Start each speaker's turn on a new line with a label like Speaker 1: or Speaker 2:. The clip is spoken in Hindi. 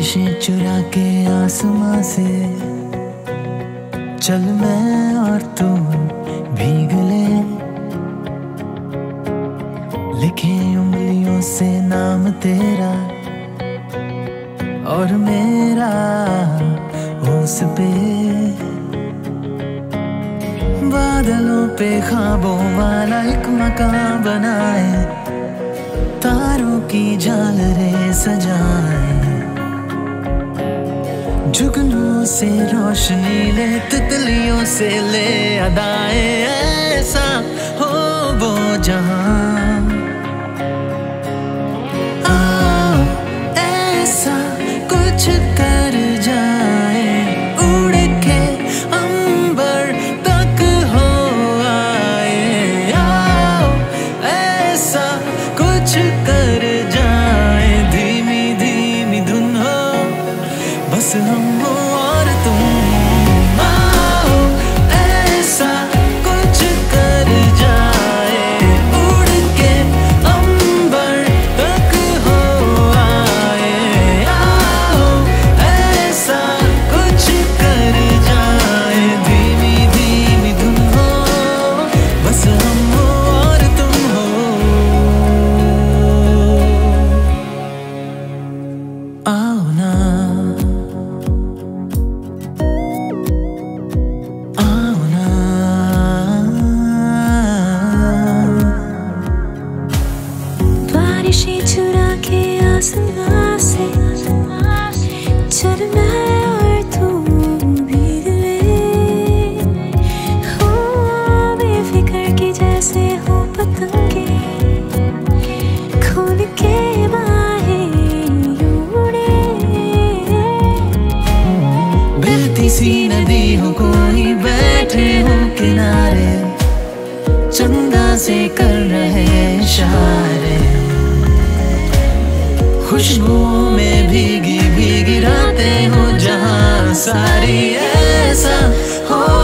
Speaker 1: बारिशें चुरा के आसमां से। चल मैं और तू भीग ले। लिखे उंगलियों से नाम तेरा और मेरा उस पे। बादलों पे खाबों वाला एक मकान बनाए, तारों की झालरें सजाए। जुगनों से रोशनी ले तितलियों से ले अदाए, ऐसा हो वो जहाँ। ऐसा कुछ कर
Speaker 2: more पतंगे
Speaker 1: सी नदी हो बैठे हो किनारे, चंदा से कर रहे इशारे खुशबुओं में भीगी भीगी रातें हो जहाँ सारी ऐसा हो